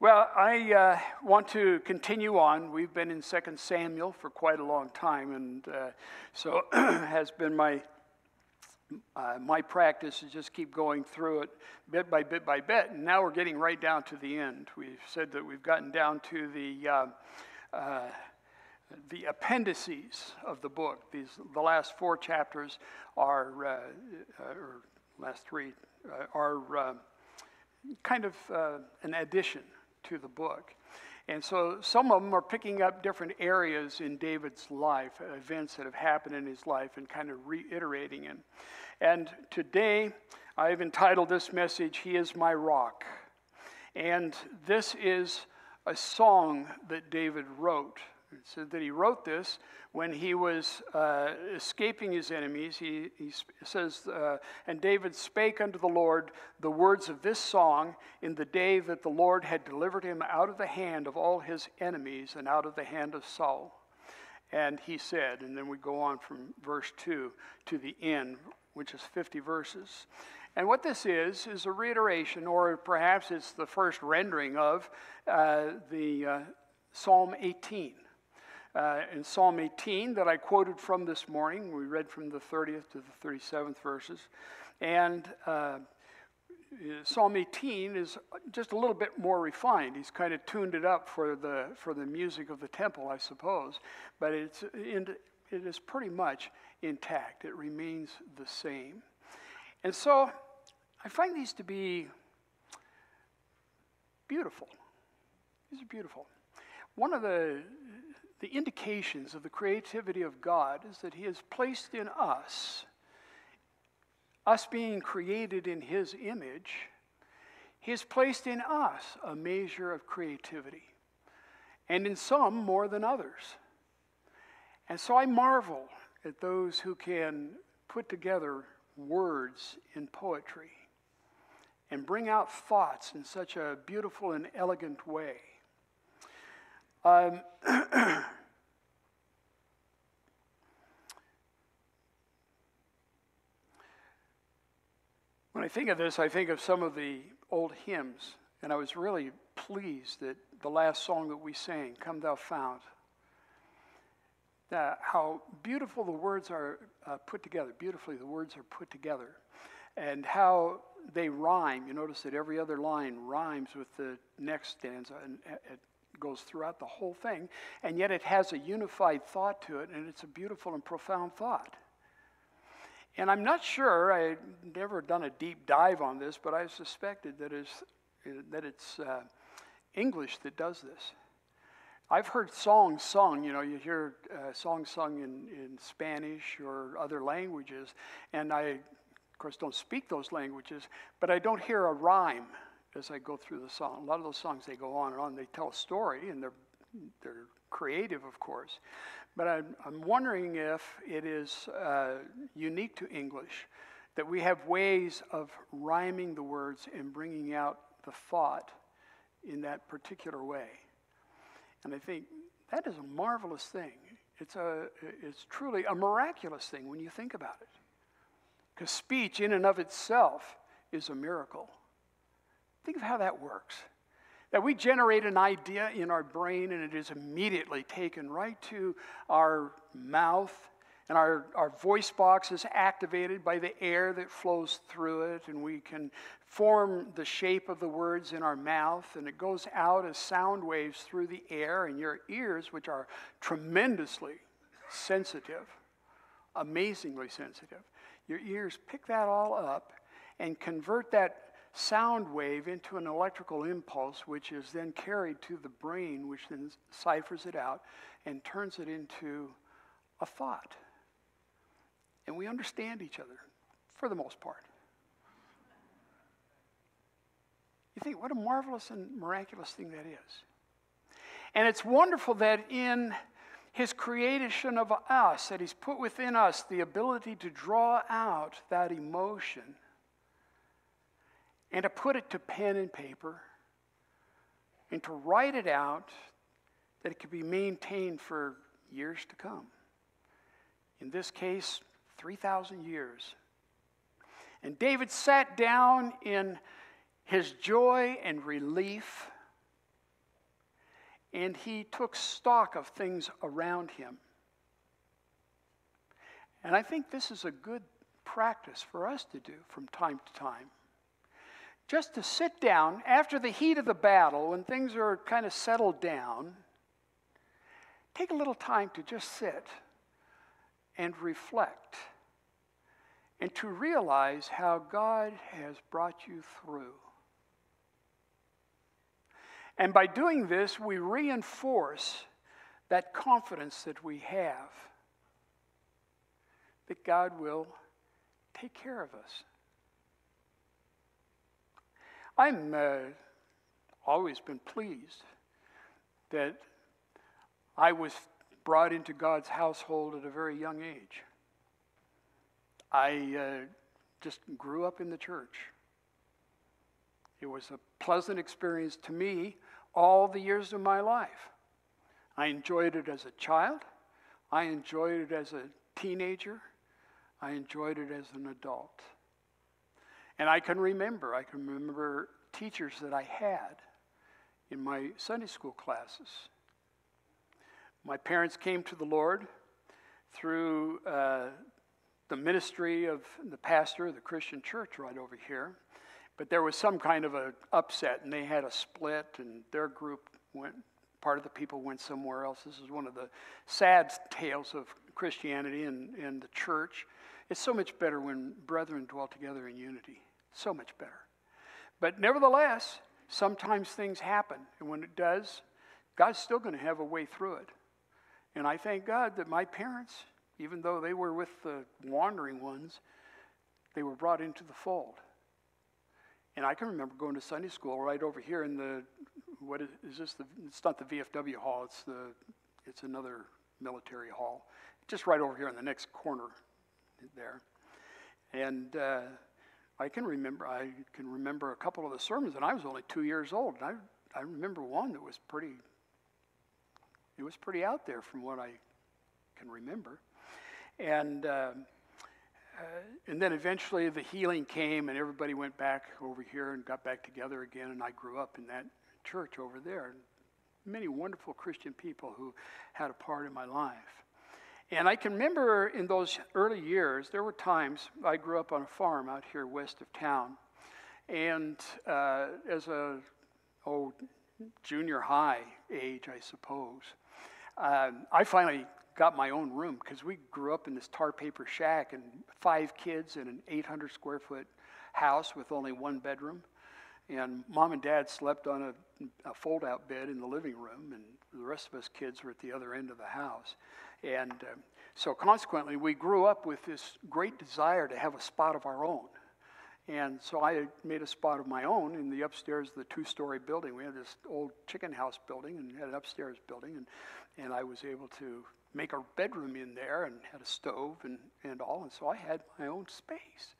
Well, I uh, want to continue on. We've been in 2 Samuel for quite a long time, and uh, so has been my uh, my practice to just keep going through it bit by bit by bit. And now we're getting right down to the end. We've said that we've gotten down to the uh, uh, the appendices of the book. These the last four chapters are, uh, or last three, are kind of an addition to the book. And so some of them are picking up different areas in David's life, events that have happened in his life, and kind of reiterating it. And today, I've entitled this message, He is My Rock. And this is a song that David wrote. It said that he wrote this when he was uh, escaping his enemies. He, he says, uh, And David spake unto the Lord the words of this song in the day that the Lord had delivered him out of the hand of all his enemies and out of the hand of Saul. And he said, and then we go on from verse 2 to the end, which is 50 verses. And what this is, is a reiteration, or perhaps it's the first rendering of uh, the uh, Psalm 18 uh, in Psalm 18 that I quoted from this morning. We read from the 30th to the 37th verses. And uh, Psalm 18 is just a little bit more refined. He's kind of tuned it up for the, for the music of the temple, I suppose. But it's in, it is pretty much intact, it remains the same. And so I find these to be beautiful. These are beautiful. One of the the indications of the creativity of God is that He has placed in us, us being created in His image, He has placed in us a measure of creativity, and in some more than others. And so I marvel at those who can put together words in poetry and bring out thoughts in such a beautiful and elegant way. Um, I think of this, I think of some of the old hymns, and I was really pleased that the last song that we sang, Come Thou Fount, how beautiful the words are uh, put together. Beautifully, the words are put together. And how they rhyme. You notice that every other line rhymes with the next stanza, and it goes throughout the whole thing, and yet it has a unified thought to it, and it's a beautiful and profound thought. And I'm not sure, I've never done a deep dive on this, but I suspected that it's, that it's uh, English that does this. I've heard songs sung, you know, you hear uh, songs sung in, in Spanish or other languages, and I, of course, don't speak those languages, but I don't hear a rhyme as I go through the song. A lot of those songs, they go on and on. They tell a story, and they're, they're creative, of course. But I'm, I'm wondering if it is uh, unique to English that we have ways of rhyming the words and bringing out the thought in that particular way. And I think that is a marvelous thing. It's, a, it's truly a miraculous thing when you think about it. Because speech, in and of itself, is a miracle. Think of how that works. That we generate an idea in our brain and it is immediately taken right to our mouth, and our, our voice box is activated by the air that flows through it, and we can form the shape of the words in our mouth, and it goes out as sound waves through the air, and your ears, which are tremendously sensitive, amazingly sensitive, your ears pick that all up and convert that sound wave into an electrical impulse, which is then carried to the brain, which then ciphers it out and turns it into a thought. And we understand each other for the most part. You think, what a marvelous and miraculous thing that is. And it's wonderful that in his creation of us, that he's put within us the ability to draw out that emotion and to put it to pen and paper and to write it out that it could be maintained for years to come. In this case, 3,000 years. And David sat down in his joy and relief and he took stock of things around him. And I think this is a good practice for us to do from time to time. Just to sit down after the heat of the battle, when things are kind of settled down, take a little time to just sit and reflect and to realize how God has brought you through. And by doing this, we reinforce that confidence that we have that God will take care of us. I'm uh, always been pleased that I was brought into God's household at a very young age. I uh, just grew up in the church. It was a pleasant experience to me all the years of my life. I enjoyed it as a child. I enjoyed it as a teenager. I enjoyed it as an adult. And I can remember, I can remember teachers that I had in my Sunday school classes. My parents came to the Lord through uh, the ministry of the pastor of the Christian church right over here. But there was some kind of an upset, and they had a split, and their group went, part of the people went somewhere else. This is one of the sad tales of Christianity and, and the church. It's so much better when brethren dwell together in unity. So much better. But nevertheless, sometimes things happen, and when it does, God's still going to have a way through it. And I thank God that my parents, even though they were with the wandering ones, they were brought into the fold. And I can remember going to Sunday school right over here in the what is, is this? The, it's not the VFW hall. It's the it's another military hall, just right over here in the next corner there. And uh, I can remember I can remember a couple of the sermons, and I was only two years old. And I I remember one that was pretty. It was pretty out there from what I can remember, and. Uh, uh, and then eventually the healing came, and everybody went back over here and got back together again. And I grew up in that church over there. Many wonderful Christian people who had a part in my life. And I can remember in those early years, there were times I grew up on a farm out here west of town. And uh, as a oh, junior high age, I suppose, uh, I finally got my own room because we grew up in this tar paper shack and five kids in an 800 square foot house with only one bedroom. And mom and dad slept on a, a fold out bed in the living room, and the rest of us kids were at the other end of the house. And uh, so, consequently, we grew up with this great desire to have a spot of our own. And so I made a spot of my own in the upstairs of the two story building. We had this old chicken house building and had an upstairs building, and, and I was able to make a bedroom in there and had a stove and, and all. And so I had my own space,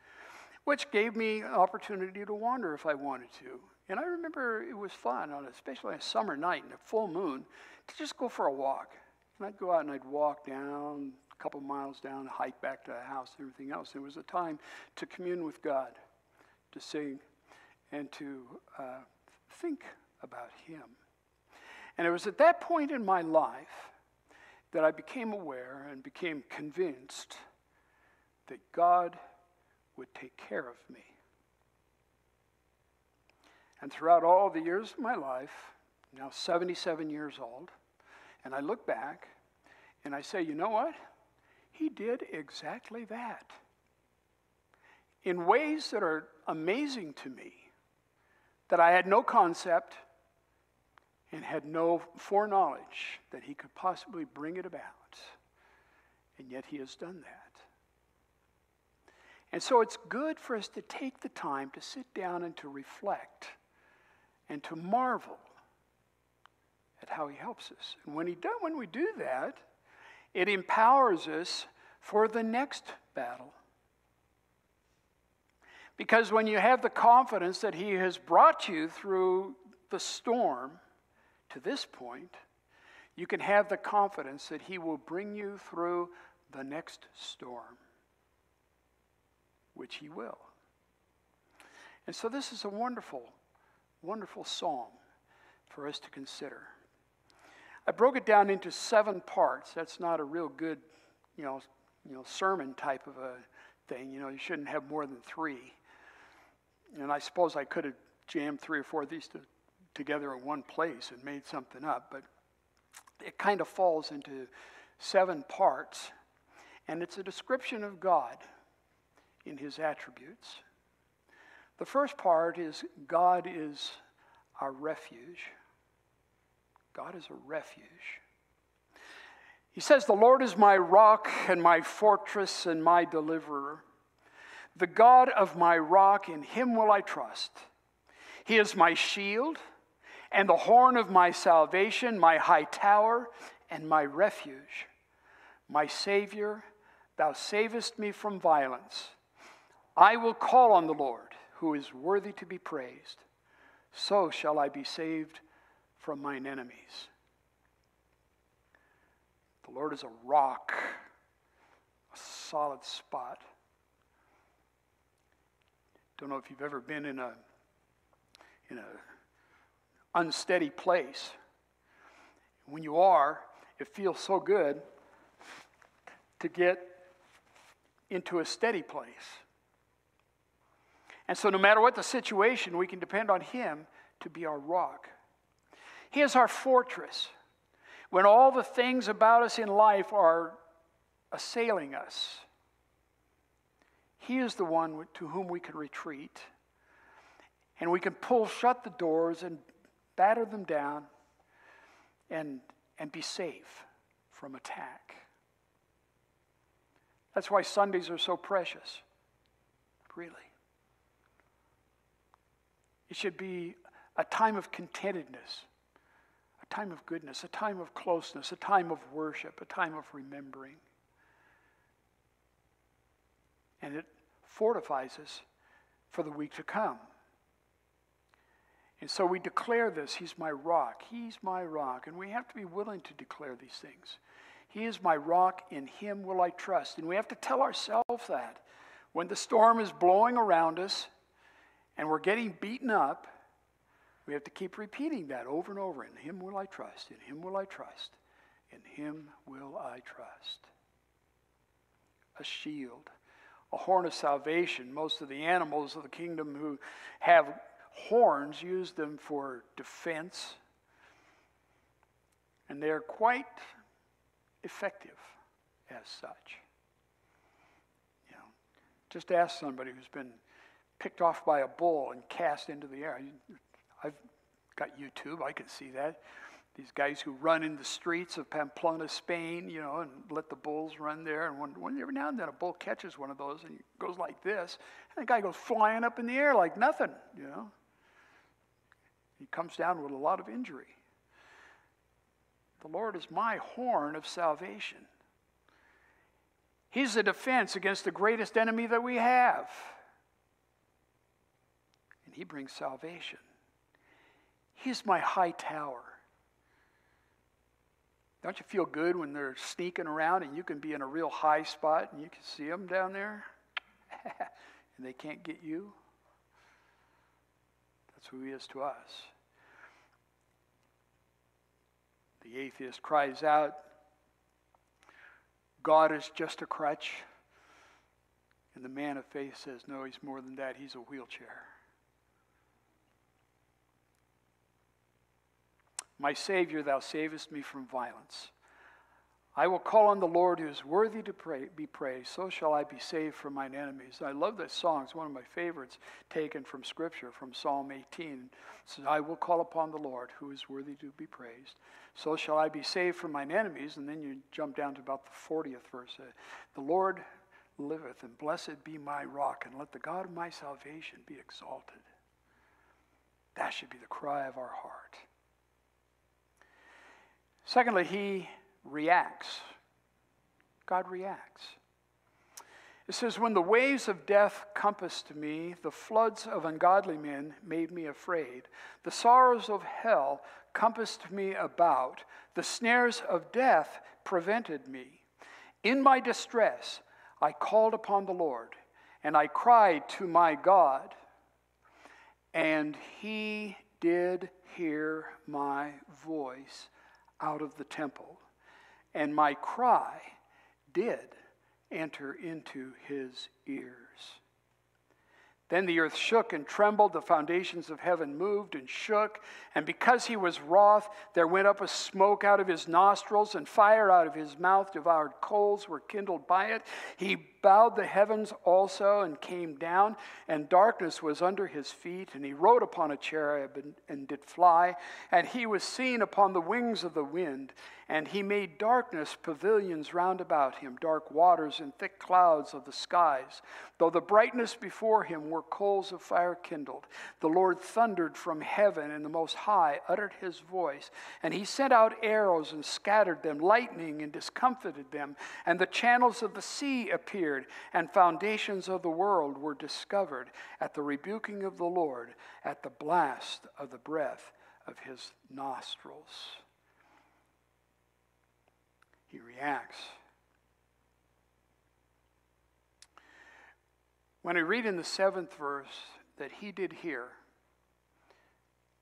which gave me an opportunity to wander if I wanted to. And I remember it was fun, on especially on a summer night in a full moon, to just go for a walk. And I'd go out and I'd walk down a couple miles down, hike back to the house and everything else. It was a time to commune with God, to sing, and to uh, think about Him. And it was at that point in my life that I became aware and became convinced that God would take care of me. And throughout all the years of my life, now 77 years old, and I look back and I say, you know what? He did exactly that. In ways that are amazing to me, that I had no concept and had no foreknowledge that he could possibly bring it about. And yet he has done that. And so it's good for us to take the time to sit down and to reflect and to marvel at how he helps us. And when, he do, when we do that, it empowers us for the next battle. Because when you have the confidence that he has brought you through the storm, to this point, you can have the confidence that He will bring you through the next storm, which He will. And so, this is a wonderful, wonderful psalm for us to consider. I broke it down into seven parts. That's not a real good, you know, you know, sermon type of a thing. You know, you shouldn't have more than three. And I suppose I could have jammed three or four of these to, together in one place and made something up, but it kind of falls into seven parts. And it's a description of God in his attributes. The first part is God is our refuge. God is a refuge. He says, The Lord is my rock and my fortress and my deliverer. The God of my rock, in him will I trust. He is my shield and the horn of my salvation, my high tower and my refuge. My Savior, thou savest me from violence. I will call on the Lord, who is worthy to be praised. So shall I be saved from mine enemies. The Lord is a rock, a solid spot. Don't know if you've ever been in a in a unsteady place. When you are, it feels so good to get into a steady place. And so, no matter what the situation, we can depend on Him to be our rock. He is our fortress. When all the things about us in life are assailing us, He is the one to whom we can retreat. And we can pull shut the doors and batter them down and, and be safe from attack. That's why Sundays are so precious, really. It should be a time of contentedness time of goodness, a time of closeness, a time of worship, a time of remembering. And it fortifies us for the week to come. And so we declare this He's my rock. He's my rock. And we have to be willing to declare these things. He is my rock. In Him will I trust. And we have to tell ourselves that. When the storm is blowing around us and we're getting beaten up, we have to keep repeating that over and over. In Him will I trust. In Him will I trust. In Him will I trust. A shield, a horn of salvation. Most of the animals of the kingdom who have horns use them for defense, and they're quite effective as such. You know, just ask somebody who's been picked off by a bull and cast into the air. I've got YouTube, I can see that. These guys who run in the streets of Pamplona, Spain, you know, and let the bulls run there. And when, every now and then a bull catches one of those and goes like this, and the guy goes flying up in the air like nothing, you know. He comes down with a lot of injury. The Lord is my horn of salvation. He's the defense against the greatest enemy that we have. And He brings salvation. He's my high tower. Don't you feel good when they're sneaking around and you can be in a real high spot and you can see them down there and they can't get you? That's who he is to us. The atheist cries out, God is just a crutch. And the man of faith says, No, he's more than that. He's a wheelchair. My Savior, thou savest me from violence. I will call on the Lord who is worthy to pray, be praised. So shall I be saved from mine enemies. I love this song. It's one of my favorites taken from Scripture, from Psalm 18. It says, I will call upon the Lord who is worthy to be praised. So shall I be saved from mine enemies. And then you jump down to about the 40th verse. Uh, the Lord liveth, and blessed be my rock, and let the God of my salvation be exalted. That should be the cry of our heart. Secondly, he reacts. God reacts. It says, When the waves of death compassed me, the floods of ungodly men made me afraid. The sorrows of hell compassed me about. The snares of death prevented me. In my distress, I called upon the Lord, and I cried to my God, and he did hear my voice out of the temple, and my cry did enter into his ears. Then the earth shook and trembled, the foundations of heaven moved and shook, and because he was wroth, there went up a smoke out of his nostrils, and fire out of his mouth devoured coals were kindled by it. He bowed the heavens also and came down, and darkness was under his feet, and he rode upon a cherub and, and did fly, and he was seen upon the wings of the wind. And he made darkness pavilions round about him, dark waters and thick clouds of the skies. Though the brightness before him were coals of fire kindled. The Lord thundered from heaven, and the Most High uttered his voice. And he sent out arrows and scattered them, lightning and discomfited them. And the channels of the sea appeared, and foundations of the world were discovered at the rebuking of the Lord, at the blast of the breath of his nostrils he reacts. When I read in the seventh verse that he did hear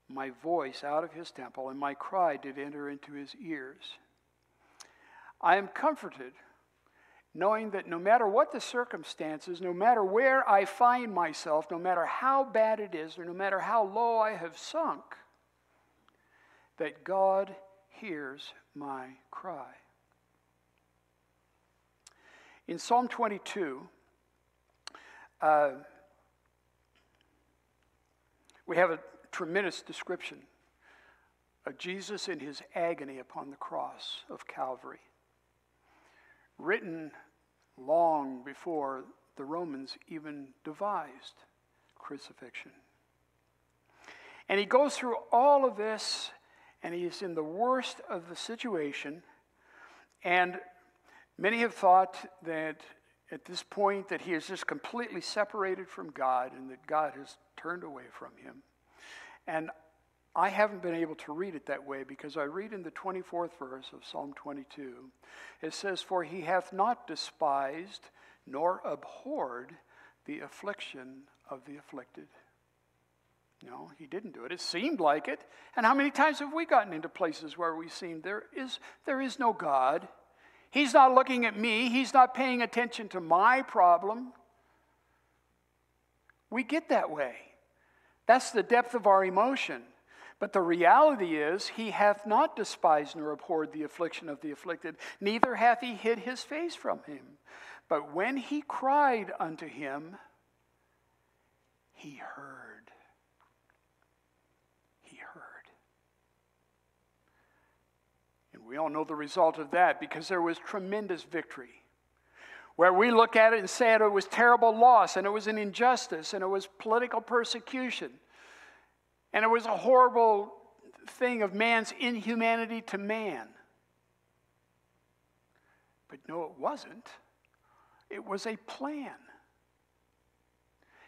my voice out of his temple, and my cry did enter into his ears, I am comforted knowing that no matter what the circumstances, no matter where I find myself, no matter how bad it is, or no matter how low I have sunk, that God hears my cry. In Psalm 22, uh, we have a tremendous description of Jesus in his agony upon the cross of Calvary, written long before the Romans even devised crucifixion. And he goes through all of this, and he is in the worst of the situation. And Many have thought that at this point that he is just completely separated from God and that God has turned away from him. And I haven't been able to read it that way because I read in the 24th verse of Psalm 22, it says, For he hath not despised nor abhorred the affliction of the afflicted. No, he didn't do it. It seemed like it. And how many times have we gotten into places where we seem there is, there is no God? He's not looking at me, he's not paying attention to my problem. We get that way. That's the depth of our emotion. But the reality is, he hath not despised nor abhorred the affliction of the afflicted, neither hath he hid his face from him. But when he cried unto him, he heard. He heard. And we all know the result of that because there was tremendous victory. Where we look at it and say it was terrible loss and it was an injustice and it was political persecution and it was a horrible thing of man's inhumanity to man. But no, it wasn't. It was a plan.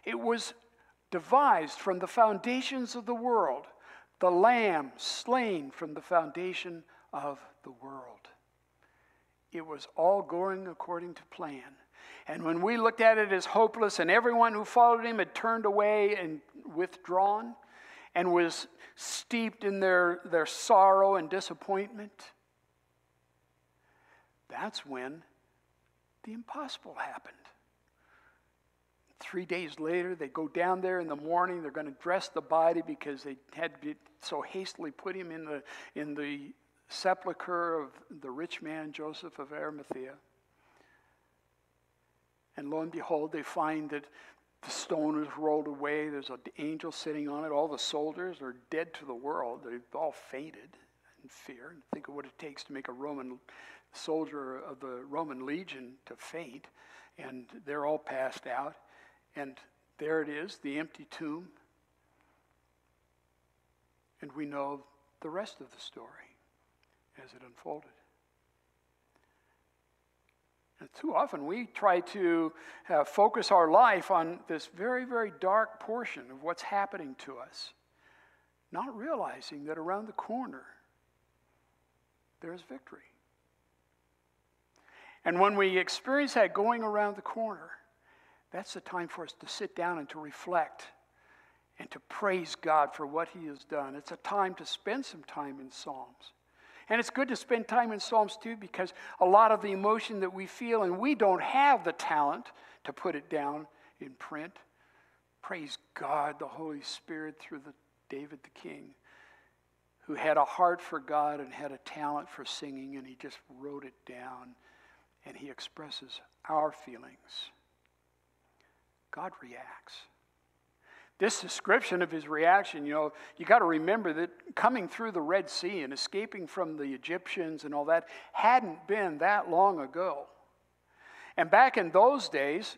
It was devised from the foundations of the world, the Lamb slain from the foundation of the world. It was all going according to plan. And when we looked at it as hopeless, and everyone who followed him had turned away and withdrawn and was steeped in their, their sorrow and disappointment, that's when the impossible happened. Three days later, they go down there in the morning. They're going to dress the body because they had to so hastily put him in the, in the sepulchre of the rich man Joseph of Arimathea. And lo and behold, they find that the stone is rolled away. There's an angel sitting on it. All the soldiers are dead to the world. They've all fainted in fear. Think of what it takes to make a Roman soldier of the Roman legion to faint. And they're all passed out. And there it is, the empty tomb. And we know the rest of the story as it unfolded. Too often we try to uh, focus our life on this very, very dark portion of what's happening to us, not realizing that around the corner there's victory. And when we experience that going around the corner, that's the time for us to sit down and to reflect and to praise God for what He has done. It's a time to spend some time in Psalms And it's good to spend time in Psalms too because a lot of the emotion that we feel, and we don't have the talent to put it down in print. Praise God, the Holy Spirit through the David the King, who had a heart for God and had a talent for singing, and he just wrote it down and he expresses our feelings. God reacts. This description of his reaction, you know, you got to remember that coming through the Red Sea and escaping from the Egyptians and all that hadn't been that long ago. And back in those days,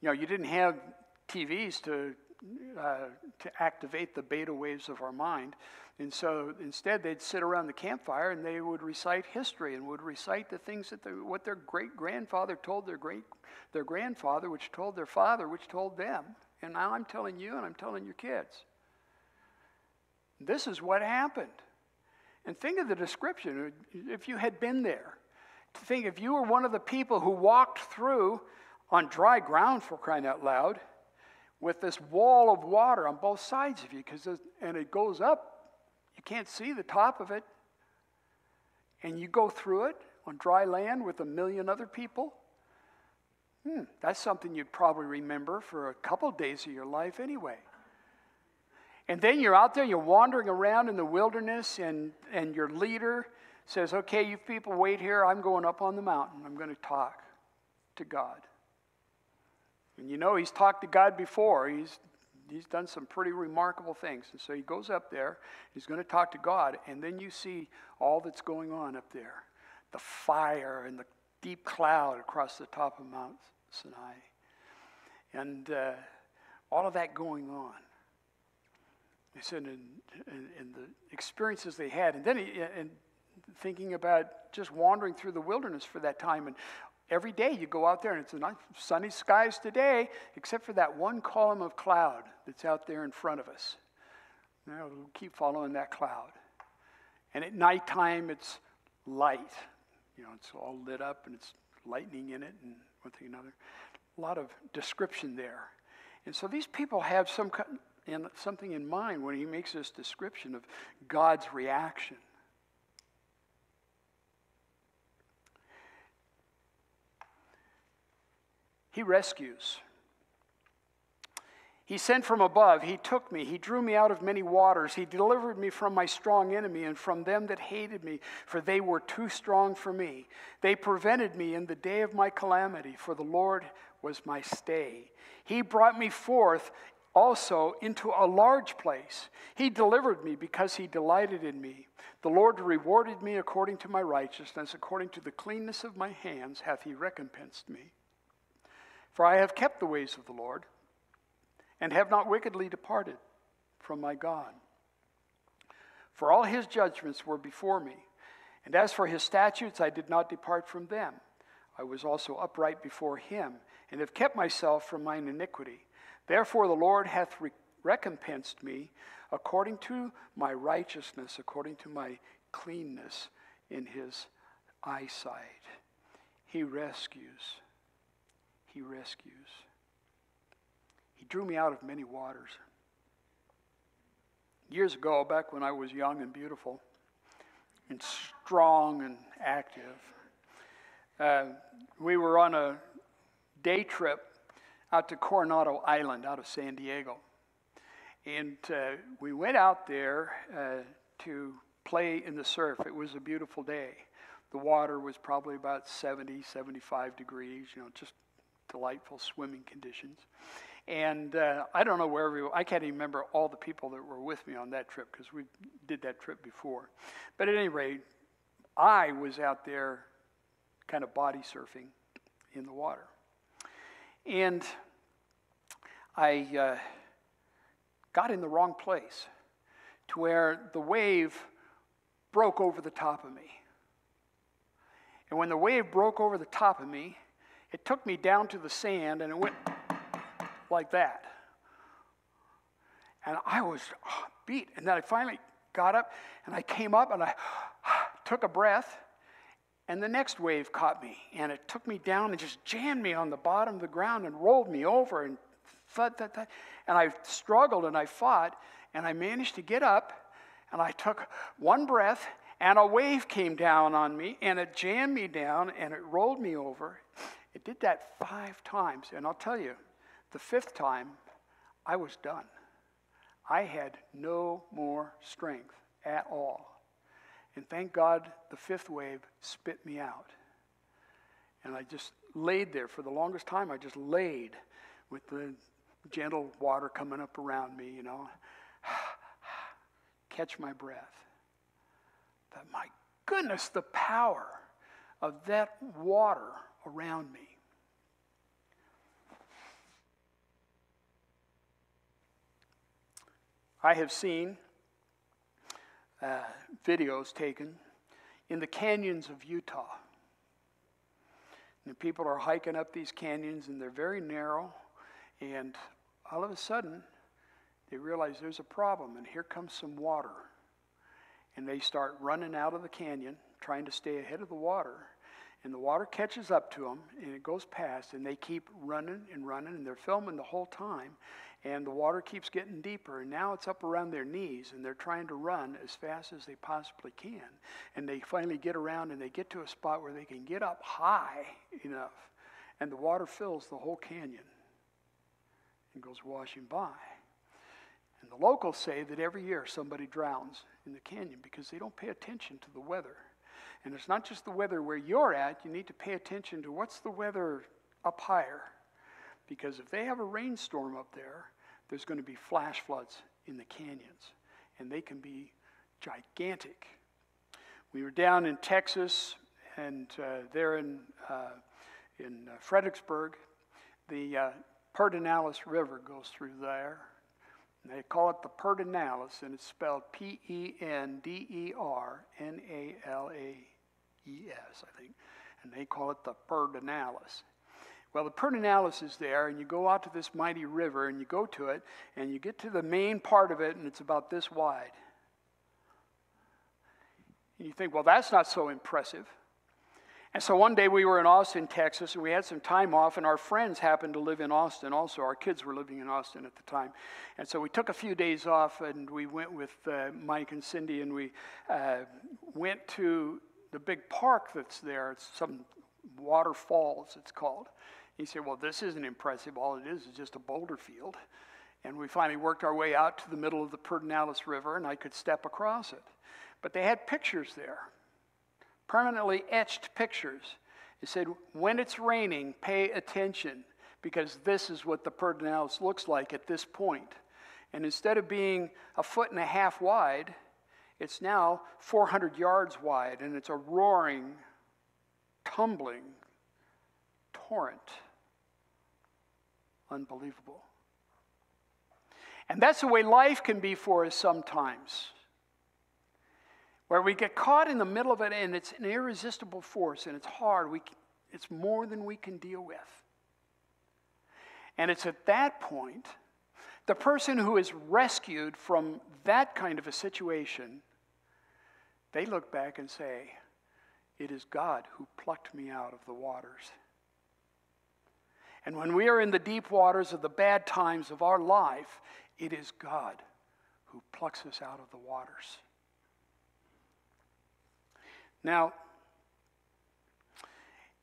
you know, you didn't have TVs to, uh, to activate the beta waves of our mind. And so instead, they'd sit around the campfire and they would recite history and would recite the things that they, what their great grandfather told their great their grandfather, which told their father, which told them. And now I'm telling you and I'm telling your kids. This is what happened. And think of the description if you had been there. To think if you were one of the people who walked through on dry ground for crying out loud with this wall of water on both sides of you because and it goes up you can't see the top of it and you go through it on dry land with a million other people Hmm, that's something you'd probably remember for a couple days of your life anyway. And then you're out there, you're wandering around in the wilderness, and, and your leader says, Okay, you people wait here. I'm going up on the mountain. I'm going to talk to God. And you know, he's talked to God before. He's, he's done some pretty remarkable things. And so he goes up there, he's going to talk to God, and then you see all that's going on up there the fire and the deep cloud across the top of Mount Sinai. And uh, all of that going on. He said, and, the experiences they had, and then he, and thinking about just wandering through the wilderness for that time. And every day you go out there, and it's nice sunny skies today, except for that one column of cloud that's out there in front of us. Now we'll keep following that cloud. And at nighttime, it's light. You know, it's all lit up and it's lightning in it and one thing another. A lot of description there. And so these people have some kind and something in mind when he makes this description of God's reaction. He rescues. He sent from above. He took me. He drew me out of many waters. He delivered me from my strong enemy and from them that hated me, for they were too strong for me. They prevented me in the day of my calamity, for the Lord was my stay. He brought me forth also into a large place. He delivered me because he delighted in me. The Lord rewarded me according to my righteousness, according to the cleanness of my hands hath he recompensed me. For I have kept the ways of the Lord and have not wickedly departed from my God. For all his judgments were before me, and as for his statutes, I did not depart from them. I was also upright before him, and have kept myself from mine iniquity. Therefore, the Lord hath re- recompensed me according to my righteousness, according to my cleanness in his eyesight. He rescues. He rescues drew me out of many waters. Years ago, back when I was young and beautiful and strong and active, uh, we were on a day trip out to Coronado Island out of San Diego. And uh, we went out there uh, to play in the surf. It was a beautiful day. The water was probably about 70, 75 degrees, you know, just delightful swimming conditions. And uh, I don't know where we I can't even remember all the people that were with me on that trip because we did that trip before. But at any rate, I was out there kind of body surfing in the water. And I uh, got in the wrong place to where the wave broke over the top of me. And when the wave broke over the top of me, it took me down to the sand and it went like that. And I was oh, beat. And then I finally got up and I came up and I took a breath. And the next wave caught me and it took me down and just jammed me on the bottom of the ground and rolled me over and thud, thud, thud. And I struggled and I fought and I managed to get up And I took one breath, and a wave came down on me, and it jammed me down, and it rolled me over. It did that five times. And I'll tell you, the fifth time, I was done. I had no more strength at all. And thank God the fifth wave spit me out. And I just laid there for the longest time. I just laid with the gentle water coming up around me, you know. Catch my breath. But my goodness, the power of that water around me. I have seen uh, videos taken in the canyons of Utah. And people are hiking up these canyons, and they're very narrow. And all of a sudden, they realize there's a problem, and here comes some water. And they start running out of the canyon, trying to stay ahead of the water. And the water catches up to them, and it goes past, and they keep running and running, and they're filming the whole time and the water keeps getting deeper and now it's up around their knees and they're trying to run as fast as they possibly can. And they finally get around and they get to a spot where they can get up high enough and the water fills the whole canyon and goes washing by. And the locals say that every year somebody drowns in the canyon because they don't pay attention to the weather. And it's not just the weather where you're at you need to pay attention to what's the weather up higher because if they have a rainstorm up there, there's going to be flash floods in the canyons, and they can be gigantic. We were down in Texas, and uh, there in, uh, in uh, Fredericksburg, the uh, Pedernales River goes through there. They call it the Pedernales, and it's spelled P E N D E R N A L A E S, I think. And they call it the Pedernales. Well, the Pedernales is there, and you go out to this mighty river, and you go to it, and you get to the main part of it, and it's about this wide. And you think, well, that's not so impressive. And so one day we were in Austin, Texas, and we had some time off, and our friends happened to live in Austin also. Our kids were living in Austin at the time. And so we took a few days off, and we went with uh, Mike and Cindy, and we uh, went to the big park that's there. It's some waterfalls, it's called. He said, Well, this isn't impressive. All it is is just a boulder field. And we finally worked our way out to the middle of the Pedernales River, and I could step across it. But they had pictures there, permanently etched pictures. It said, When it's raining, pay attention, because this is what the Pedernales looks like at this point. And instead of being a foot and a half wide, it's now 400 yards wide, and it's a roaring, tumbling unbelievable. And that's the way life can be for us sometimes, where we get caught in the middle of it and it's an irresistible force and it's hard. We, it's more than we can deal with. And it's at that point, the person who is rescued from that kind of a situation, they look back and say, It is God who plucked me out of the waters. And when we are in the deep waters of the bad times of our life, it is God who plucks us out of the waters. Now,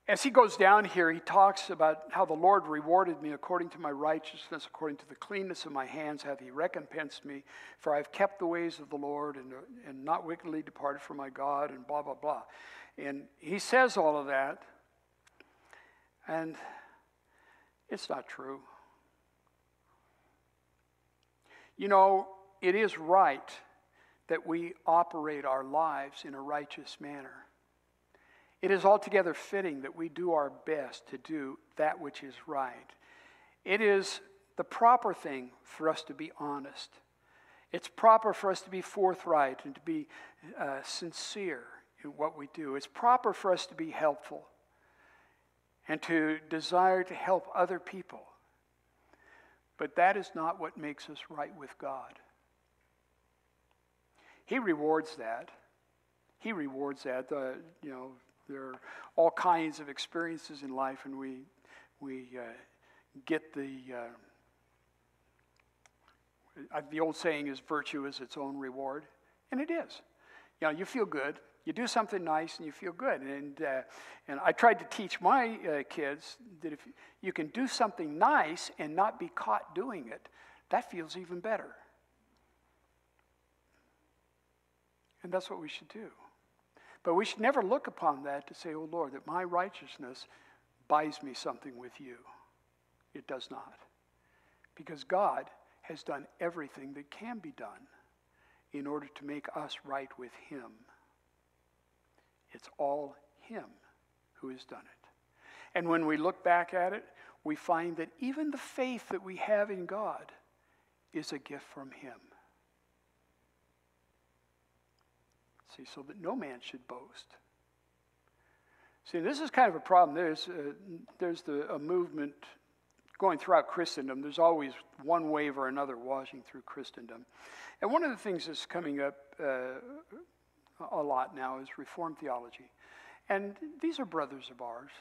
as he goes down here, he talks about how the Lord rewarded me according to my righteousness, according to the cleanness of my hands, hath he recompensed me. For I have kept the ways of the Lord and, and not wickedly departed from my God, and blah, blah, blah. And he says all of that. And it's not true. You know, it is right that we operate our lives in a righteous manner. It is altogether fitting that we do our best to do that which is right. It is the proper thing for us to be honest. It's proper for us to be forthright and to be uh, sincere in what we do. It's proper for us to be helpful and to desire to help other people. But that is not what makes us right with God. He rewards that. He rewards that. Uh, you know, there are all kinds of experiences in life, and we we uh, get the uh, the old saying is virtue is its own reward. And it is. You know, you feel good. You do something nice and you feel good. And, uh, and I tried to teach my uh, kids that if you can do something nice and not be caught doing it, that feels even better. And that's what we should do. But we should never look upon that to say, oh Lord, that my righteousness buys me something with you. It does not. Because God has done everything that can be done in order to make us right with Him. It's all Him who has done it. And when we look back at it, we find that even the faith that we have in God is a gift from Him. See, so that no man should boast. See, this is kind of a problem. There's, uh, there's the, a movement going throughout Christendom. There's always one wave or another washing through Christendom. And one of the things that's coming up uh, a lot now is Reformed theology. And these are brothers of ours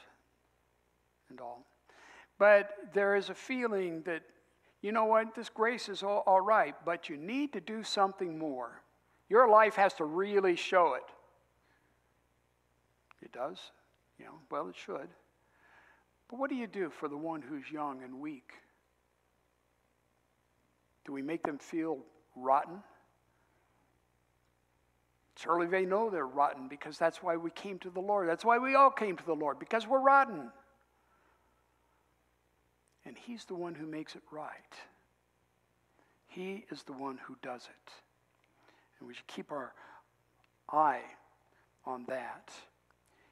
and all. But there is a feeling that, you know what, this grace is all, all right, but you need to do something more. Your life has to really show it. It does, you know, well, it should. But what do you do for the one who's young and weak? Do we make them feel rotten? Surely they know they're rotten because that's why we came to the Lord. That's why we all came to the Lord, because we're rotten. And He's the one who makes it right. He is the one who does it. And we should keep our eye on that.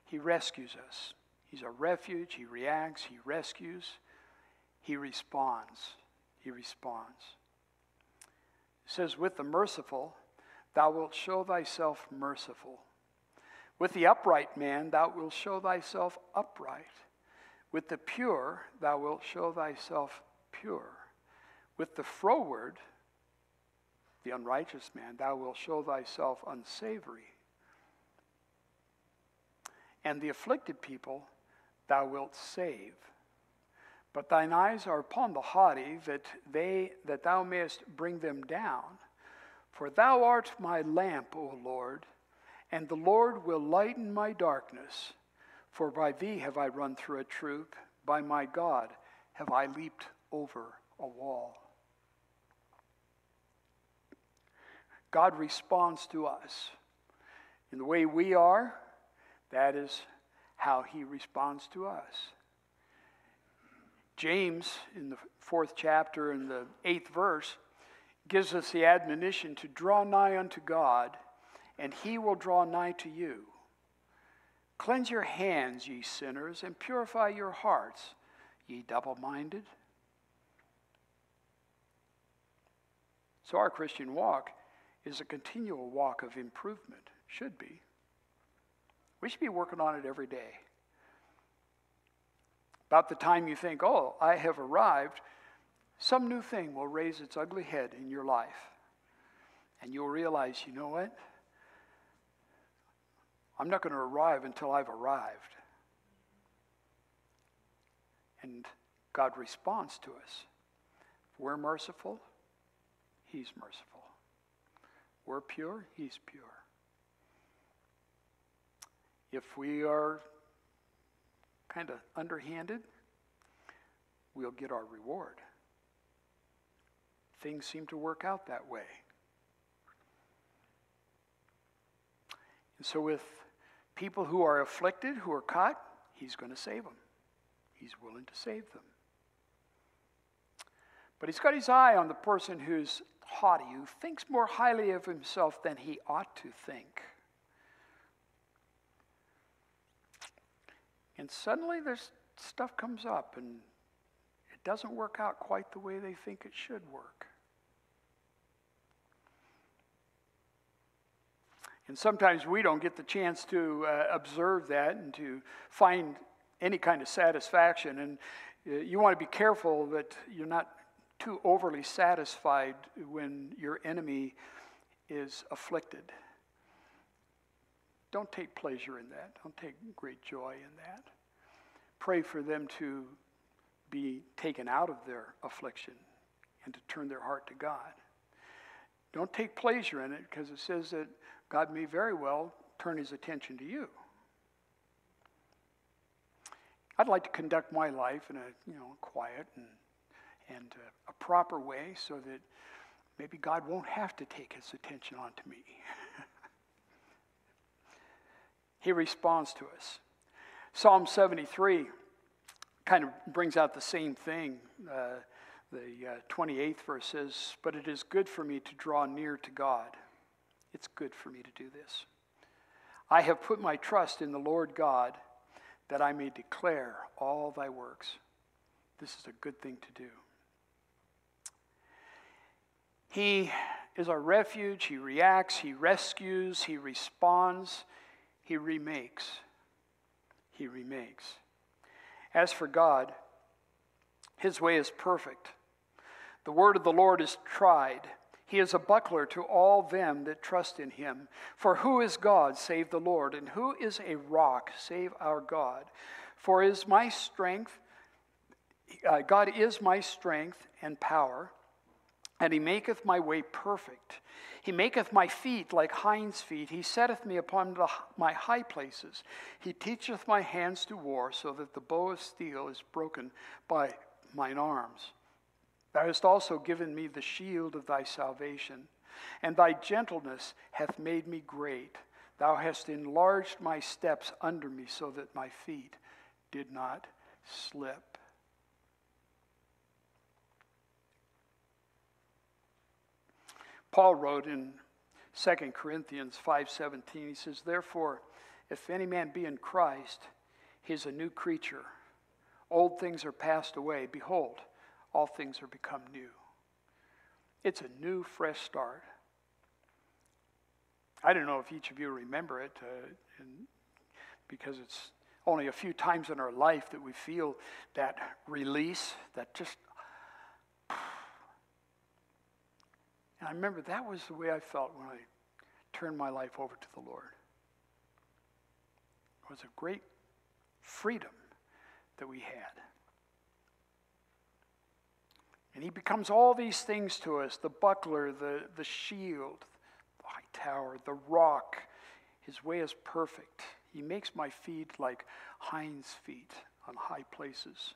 He rescues us. He's a refuge. He reacts. He rescues. He responds. He responds. It says, With the merciful, thou wilt show thyself merciful. With the upright man, thou wilt show thyself upright. With the pure, thou wilt show thyself pure. With the froward, the unrighteous man, thou wilt show thyself unsavory. And the afflicted people, thou wilt save. But thine eyes are upon the haughty, that they that thou mayest bring them down. For thou art my lamp, O Lord, and the Lord will lighten my darkness. For by thee have I run through a troop, by my God have I leaped over a wall. God responds to us in the way we are, that is how he responds to us. James, in the fourth chapter, in the eighth verse, gives us the admonition to draw nigh unto God, and he will draw nigh to you. Cleanse your hands, ye sinners, and purify your hearts, ye double minded. So, our Christian walk is a continual walk of improvement, should be. We should be working on it every day. About the time you think, oh, I have arrived, some new thing will raise its ugly head in your life. And you'll realize, you know what? I'm not going to arrive until I've arrived. And God responds to us. We're merciful, He's merciful. We're pure, He's pure. If we are kind of underhanded, we'll get our reward. Things seem to work out that way. And so, with people who are afflicted, who are caught, He's going to save them. He's willing to save them. But He's got His eye on the person who's haughty, who thinks more highly of himself than he ought to think. And suddenly there's stuff comes up and it doesn't work out quite the way they think it should work. And sometimes we don't get the chance to uh, observe that and to find any kind of satisfaction. And uh, you want to be careful that you're not too overly satisfied when your enemy is afflicted. Don't take pleasure in that. Don't take great joy in that. Pray for them to be taken out of their affliction and to turn their heart to God. don't take pleasure in it because it says that God may very well turn his attention to you. I'd like to conduct my life in a you know quiet and and uh, a proper way so that maybe God won't have to take his attention onto me. he responds to us. Psalm 73 kind of brings out the same thing. Uh, the uh, 28th verse says, But it is good for me to draw near to God. It's good for me to do this. I have put my trust in the Lord God that I may declare all thy works. This is a good thing to do. He is our refuge. He reacts, He rescues, He responds, He remakes. He remakes. As for God, His way is perfect. The word of the Lord is tried. He is a buckler to all them that trust in him. For who is God save the Lord? And who is a rock save our God? For is my strength, uh, God is my strength and power, and he maketh my way perfect. He maketh my feet like hinds' feet. He setteth me upon the, my high places. He teacheth my hands to war, so that the bow of steel is broken by mine arms. Thou hast also given me the shield of thy salvation, and thy gentleness hath made me great. Thou hast enlarged my steps under me, so that my feet did not slip. Paul wrote in 2 Corinthians 5:17 he says therefore if any man be in Christ he is a new creature old things are passed away behold all things are become new. It's a new, fresh start. I don't know if each of you remember it, uh, because it's only a few times in our life that we feel that release, that just. And I remember that was the way I felt when I turned my life over to the Lord. It was a great freedom that we had. And he becomes all these things to us the buckler, the, the shield, the high tower, the rock. His way is perfect. He makes my feet like hinds' feet on high places.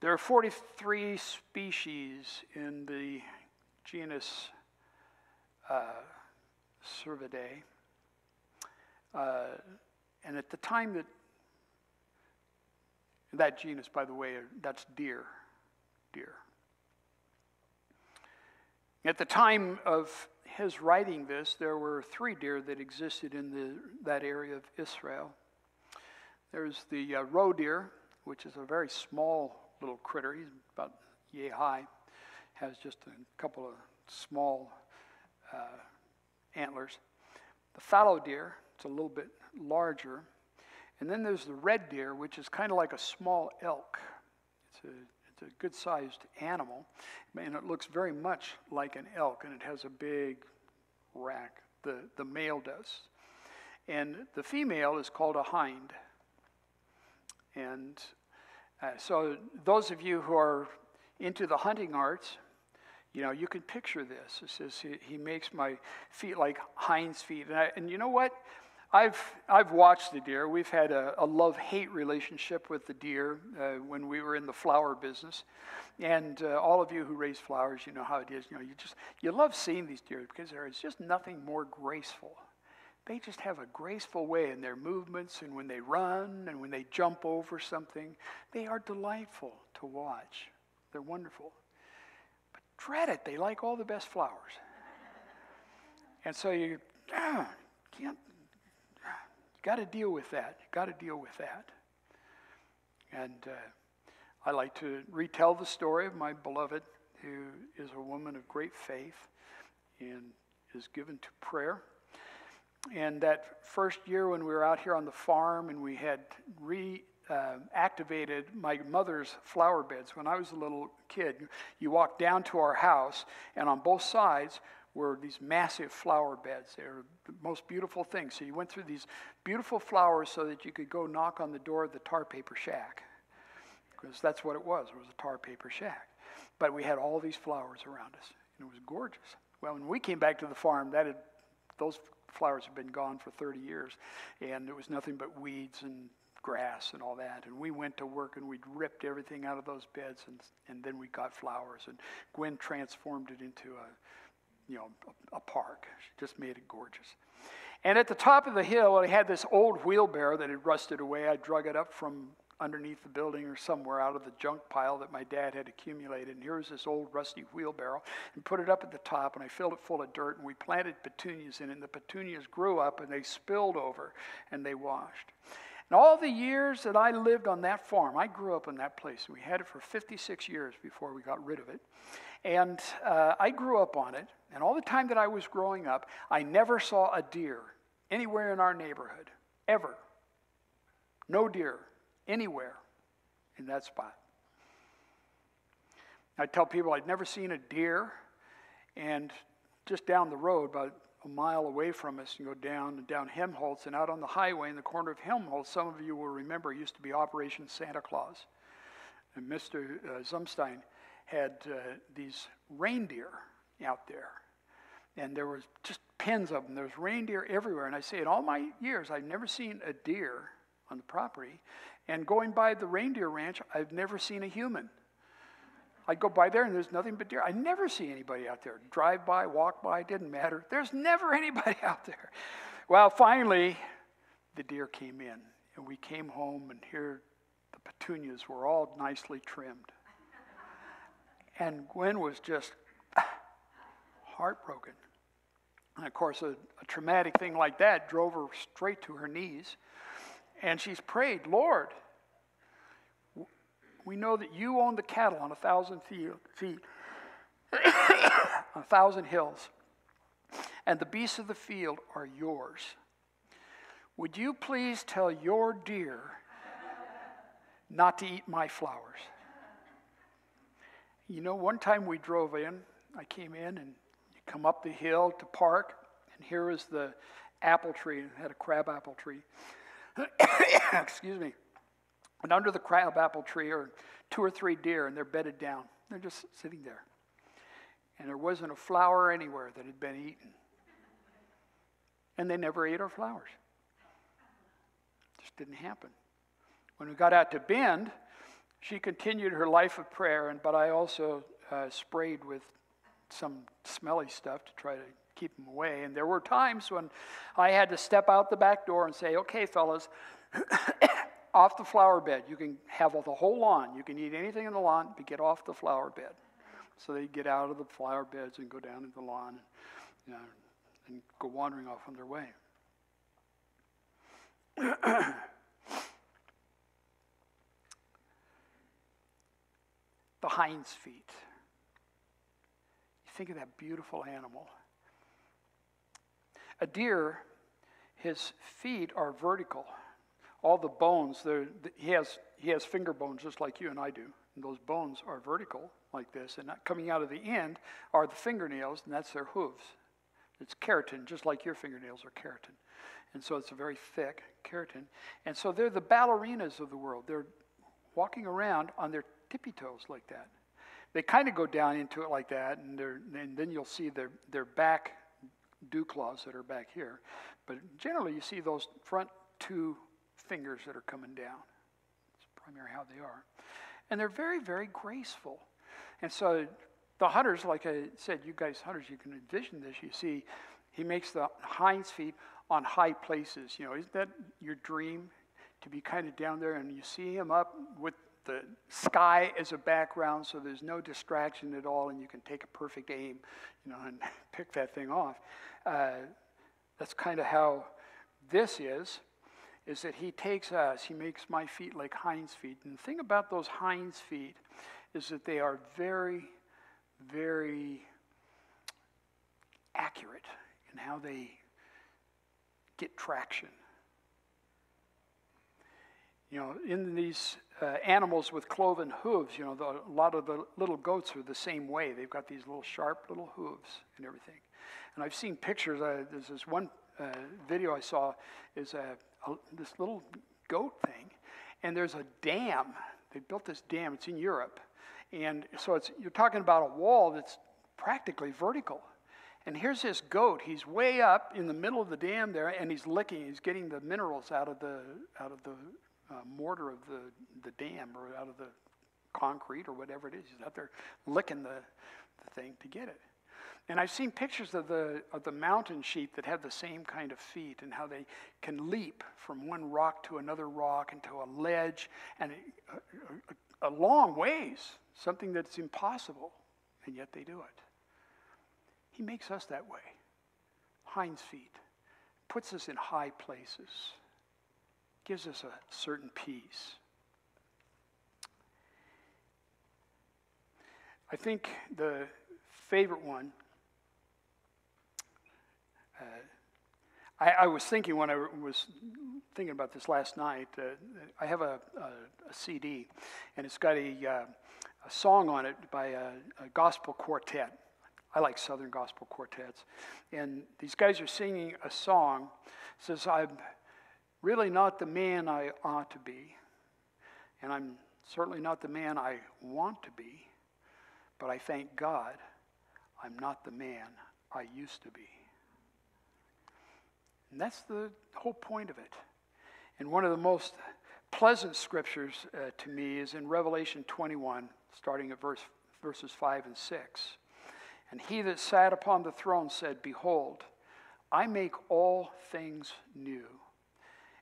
There are 43 species in the genus uh, Cervidae. Uh, and at the time that that genus, by the way, that's deer. Deer. At the time of his writing this, there were three deer that existed in the, that area of Israel. There's the uh, roe deer, which is a very small little critter. He's about yay high, has just a couple of small uh, antlers. The fallow deer, it's a little bit larger. And then there's the red deer, which is kind of like a small elk. It's a, it's a good sized animal, and it looks very much like an elk, and it has a big rack. The, the male does. And the female is called a hind. And uh, so, those of you who are into the hunting arts, you know, you can picture this. It says, He, he makes my feet like hind's feet. And, I, and you know what? I've, I've watched the deer. We've had a, a love hate relationship with the deer uh, when we were in the flower business. And uh, all of you who raise flowers, you know how it is. You know, you just you love seeing these deer because there is just nothing more graceful. They just have a graceful way in their movements and when they run and when they jump over something. They are delightful to watch. They're wonderful. But dread it, they like all the best flowers. And so you ah, can't got to deal with that. Got to deal with that. And uh, I like to retell the story of my beloved, who is a woman of great faith and is given to prayer. And that first year when we were out here on the farm and we had reactivated uh, my mother's flower beds when I was a little kid, you walk down to our house, and on both sides were these massive flower beds. They were the most beautiful things. So you went through these beautiful flowers so that you could go knock on the door of the tar paper shack. Because that's what it was, it was a tar paper shack. But we had all these flowers around us. and it was gorgeous. Well, when we came back to the farm, that had, those flowers had been gone for 30 years, and it was nothing but weeds and grass and all that. And we went to work and we'd ripped everything out of those beds, and, and then we got flowers. And Gwen transformed it into a, you know, a, park. She just made it gorgeous. And at the top of the hill, I had this old wheelbarrow that had rusted away. I drug it up from underneath the building or somewhere out of the junk pile that my dad had accumulated. And here was this old rusty wheelbarrow and put it up at the top and I filled it full of dirt and we planted petunias in it and the petunias grew up and they spilled over and they washed. And all the years that I lived on that farm, I grew up in that place. We had it for 56 years before we got rid of it. And uh, I grew up on it. And all the time that I was growing up, I never saw a deer anywhere in our neighborhood, ever. No deer anywhere in that spot. I tell people I'd never seen a deer, and just down the road, about a mile away from us, you go down and down Helmholtz, and out on the highway in the corner of Helmholtz, some of you will remember used to be Operation Santa Claus. And Mr. Uh, Zumstein had uh, these reindeer out there. And there was just pens of them. There was reindeer everywhere. And I say, in all my years, I've never seen a deer on the property. And going by the reindeer ranch, I've never seen a human. I'd go by there and there's nothing but deer. I never see anybody out there. Drive by, walk by, didn't matter. There's never anybody out there. Well, finally, the deer came in. And we came home, and here the petunias were all nicely trimmed. And Gwen was just heartbroken. And of course, a, a, traumatic thing like that drove her straight to her knees. And she's prayed, Lord, we know that you own the cattle on a thousand feet, a thousand hills, and the beasts of the field are yours. Would you please tell your deer not to eat my flowers? You know, one time we drove in, I came in and you come up the hill to park, and here was the apple tree, it had a crab apple tree. Excuse me. And under the crab apple tree are two or three deer, and they're bedded down. They're just sitting there. And there wasn't a flower anywhere that had been eaten. And they never ate our flowers. Just didn't happen. When we got out to Bend, she continued her life of prayer, and but I also uh, sprayed with some smelly stuff to try to keep them away. And there were times when I had to step out the back door and say, "Okay, fellas, off the flower bed. You can have the whole lawn. You can eat anything in the lawn, but get off the flower bed." So they get out of the flower beds and go down into the lawn, you know, and go wandering off on their way. the hind's feet. You think of that beautiful animal. A deer, his feet are vertical. All the bones, he has, he has finger bones just like you and I do. And those bones are vertical like this. And coming out of the end are the fingernails, and that's their hooves. It's keratin, just like your fingernails are keratin. And so it's a very thick keratin. And so they're the ballerinas of the world. They're walking around on their tippy toes like that. They kind of go down into it like that, and, and then you'll see their, their back dew claws that are back here. But generally, you see those front two fingers that are coming down. That's primarily how they are. And they're very, very graceful. And so the hunters, like I said, you guys hunters, you can envision this. You see, he makes the hind's feet on high places. You know, isn't that your dream? To be kind of down there, and you see him up with the sky as a background so there's no distraction at all and you can take a perfect aim you know and pick that thing off. Uh, that's kind of how this is is that he takes us he makes my feet like hind's feet. And the thing about those hind's feet is that they are very very accurate in how they get traction you know, in these uh, animals with cloven hooves, you know, the, a lot of the little goats are the same way. They've got these little sharp little hooves and everything. And I've seen pictures. Uh, there's this one uh, video I saw is a, a, this little goat thing, and there's a dam. They built this dam. It's in Europe, and so it's you're talking about a wall that's practically vertical. And here's this goat. He's way up in the middle of the dam there, and he's licking. He's getting the minerals out of the out of the uh, mortar of the the dam or out of the concrete or whatever it is. He's out there licking the, the thing to get it. And I've seen pictures of the, of the mountain sheep that have the same kind of feet and how they can leap from one rock to another rock and to a ledge and a, a, uh, uh, uh, a long ways, something that's impossible, and yet they do it. He makes us that way. Hinds feet, puts us in high places, gives us a certain peace. I think the favorite one uh, I, I, was thinking when I was thinking about this last night, uh, I have a, a, a, CD, and it's got a, uh, a song on it by a, a, gospel quartet. I like Southern gospel quartets. And these guys are singing a song It says, I'm really not the man I ought to be, and I'm certainly not the man I want to be, but I thank God I'm not the man I used to be. And that's the whole point of it. And one of the most pleasant scriptures uh, to me is in Revelation 21, starting at verse, verses 5 and 6. And he that sat upon the throne said, Behold, I make all things new.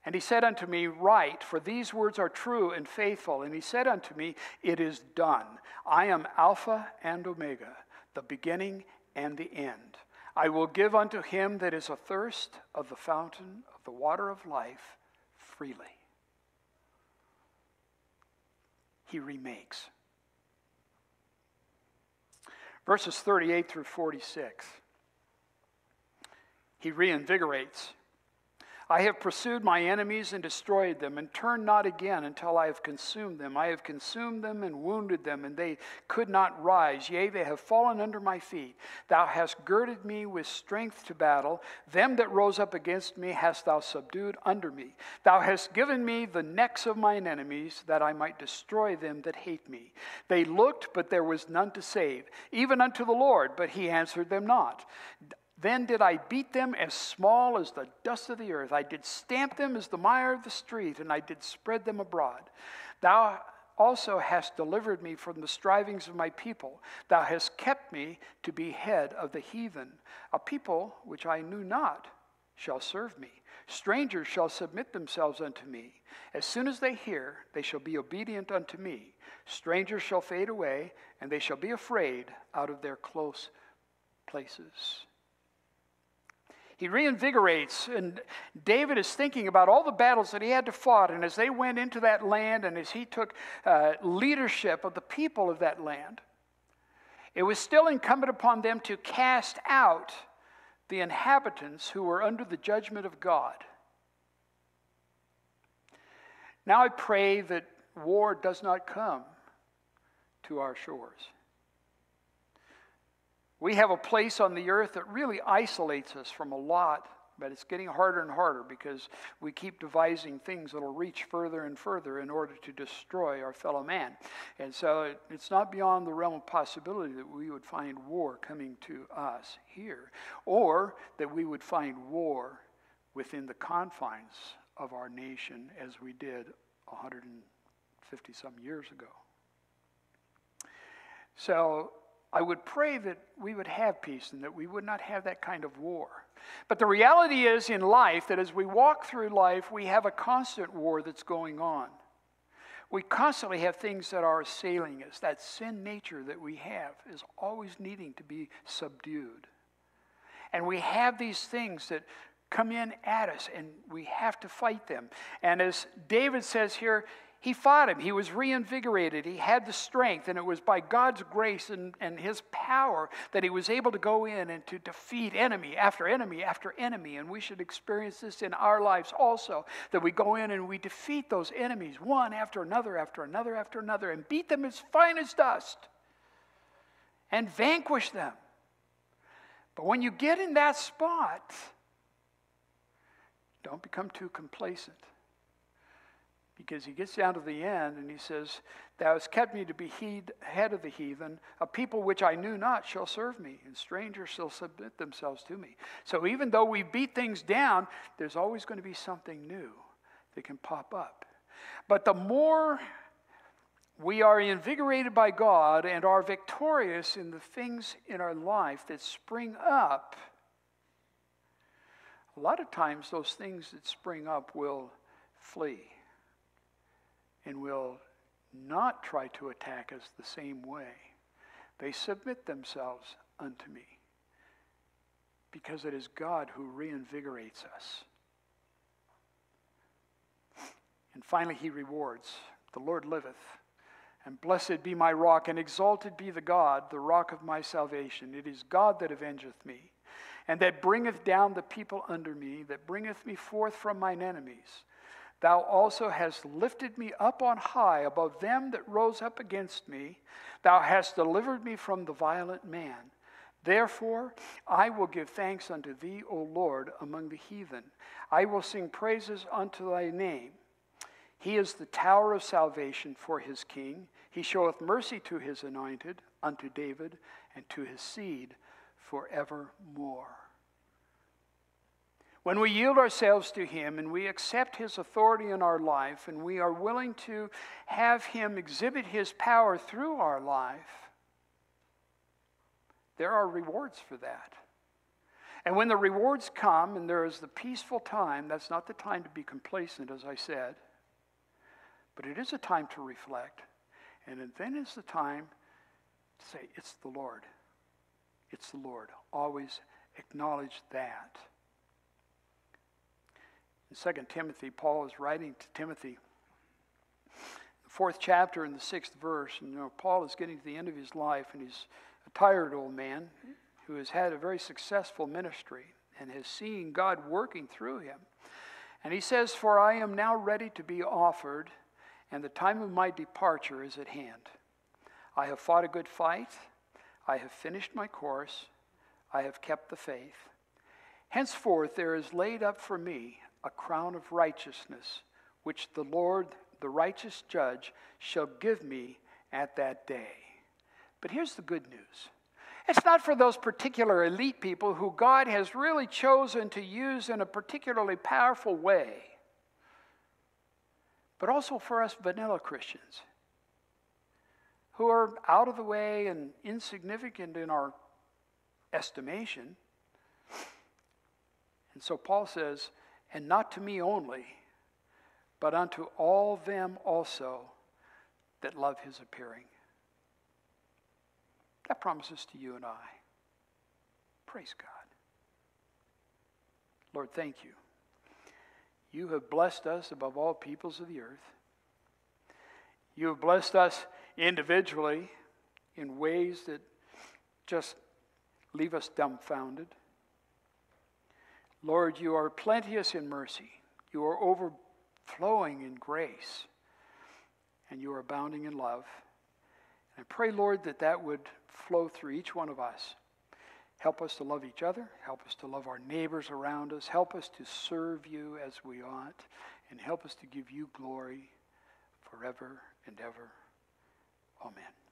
And he said unto me, Write, for these words are true and faithful. And he said unto me, It is done. I am Alpha and Omega, the beginning and the end. I will give unto him that is athirst of the fountain of the water of life freely. He remakes. Verses 38 through 46. He reinvigorates. I have pursued my enemies and destroyed them, and turned not again until I have consumed them. I have consumed them and wounded them, and they could not rise. Yea, they have fallen under my feet. Thou hast girded me with strength to battle. Them that rose up against me hast thou subdued under me. Thou hast given me the necks of mine enemies, that I might destroy them that hate me. They looked, but there was none to save, even unto the Lord, but he answered them not. Then did I beat them as small as the dust of the earth. I did stamp them as the mire of the street, and I did spread them abroad. Thou also hast delivered me from the strivings of my people. Thou hast kept me to be head of the heathen. A people which I knew not shall serve me. Strangers shall submit themselves unto me. As soon as they hear, they shall be obedient unto me. Strangers shall fade away, and they shall be afraid out of their close places. He reinvigorates, and David is thinking about all the battles that he had to fight. And as they went into that land, and as he took uh, leadership of the people of that land, it was still incumbent upon them to cast out the inhabitants who were under the judgment of God. Now I pray that war does not come to our shores. We have a place on the earth that really isolates us from a lot, but it's getting harder and harder because we keep devising things that will reach further and further in order to destroy our fellow man. And so it's not beyond the realm of possibility that we would find war coming to us here, or that we would find war within the confines of our nation as we did 150 some years ago. So I would pray that we would have peace and that we would not have that kind of war. But the reality is in life that as we walk through life, we have a constant war that's going on. We constantly have things that are assailing us. That sin nature that we have is always needing to be subdued. And we have these things that come in at us and we have to fight them. And as David says here, he fought him. He was reinvigorated. He had the strength, and it was by God's grace and, and his power that he was able to go in and to defeat enemy after enemy after enemy. And we should experience this in our lives also that we go in and we defeat those enemies one after another, after another, after another, and beat them as fine as dust and vanquish them. But when you get in that spot, don't become too complacent. Because he gets down to the end and he says, Thou hast kept me to be heed, head of the heathen. A people which I knew not shall serve me, and strangers shall submit themselves to me. So even though we beat things down, there's always going to be something new that can pop up. But the more we are invigorated by God and are victorious in the things in our life that spring up, a lot of times those things that spring up will flee and will not try to attack us the same way. They submit themselves unto me because it is God who reinvigorates us. And finally, he rewards The Lord liveth, and blessed be my rock, and exalted be the God, the rock of my salvation. It is God that avengeth me, and that bringeth down the people under me, that bringeth me forth from mine enemies. Thou also hast lifted me up on high above them that rose up against me. Thou hast delivered me from the violent man. Therefore, I will give thanks unto thee, O Lord, among the heathen. I will sing praises unto thy name. He is the tower of salvation for his king. He showeth mercy to his anointed, unto David, and to his seed forevermore. When we yield ourselves to Him and we accept His authority in our life and we are willing to have Him exhibit His power through our life, there are rewards for that. And when the rewards come and there is the peaceful time, that's not the time to be complacent, as I said, but it is a time to reflect. And then is the time to say, It's the Lord. It's the Lord. Always acknowledge that. In 2 Timothy, Paul is writing to Timothy, the fourth chapter in the sixth verse. And you know, Paul is getting to the end of his life, and he's a tired old man who has had a very successful ministry and has seen God working through him. And he says, For I am now ready to be offered, and the time of my departure is at hand. I have fought a good fight, I have finished my course, I have kept the faith. Henceforth there is laid up for me a crown of righteousness, which the Lord, the righteous judge, shall give me at that day. But here's the good news it's not for those particular elite people who God has really chosen to use in a particularly powerful way, but also for us vanilla Christians who are out of the way and insignificant in our estimation. And so Paul says, and not to me only, but unto all them also that love his appearing. That promises to you and I. Praise God. Lord, thank you. You have blessed us above all peoples of the earth. You have blessed us individually in ways that just leave us dumbfounded. Lord, you are plenteous in mercy. You are overflowing in grace. And you are abounding in love. And I pray, Lord, that that would flow through each one of us. Help us to love each other. Help us to love our neighbors around us. Help us to serve you as we ought. And help us to give you glory forever and ever. Amen.